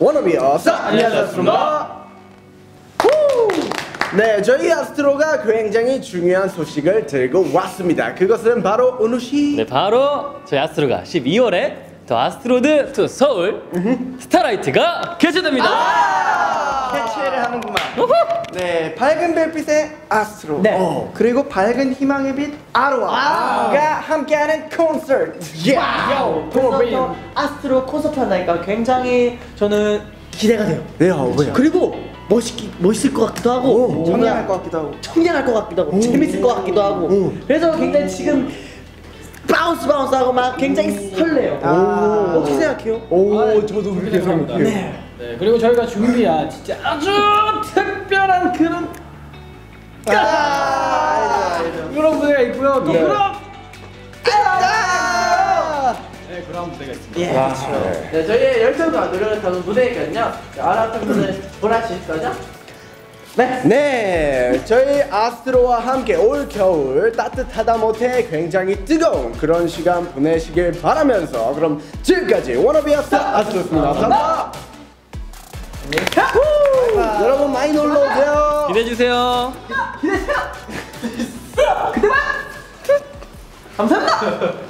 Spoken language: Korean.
워너비어스 안녕하셨습니다. 후! 네, 저희 아스트로가 굉장히 중요한 소식을 들고 왔습니다. 그것은 바로 은우 씨. 네, 바로 저희 아스트로가 12월에 The ASTROAD to Seoul STAR LIGHT가 개최됩니다. 캐치를 하는구만. 네, 밝은 별빛의 아스트로. 네. 어, 그리고 밝은 희망의 빛 아로하가 함께하는 콘서트. 예. 그래서 또 아스트로 콘서트 한다니까 굉장히 저는 기대가 돼요. 네, 어, 왜요? 그리고 멋있기 멋있을 것 같기도 하고 오, 청량할 것 같기도 하고. 청량할 것 같기도 하고 재밌을 것 같기도 하고 오. 그래서 굉장히 지금 bounce bounce 하고 막 굉장히 설레요. 아. 어떻게 생각해요? 오, 저도 그렇게 생각해요. 네. 네, 그리고 저희가 준비한 진짜 아주 특별한 그런 아, 알죠, 알죠. 그런 무대가 있고요. 또 네. 그런 아! 네, 그런 무대가 있습니다. 예. 네. 네, 저희의 열정과 노력을 담은 무대니까요. 알아듣는 분들 보라실 거죠? 네. 네, 저희 아스트로와 함께 올 겨울 따뜻하다 못해 굉장히 뜨거운 그런 시간 보내시길 바라면서 그럼 지금까지 워너비 아스 아스트로였습니다. 감사합니다. 후! 여러분 많이 놀러 오세요. 기대해 주세요. 감사합니다.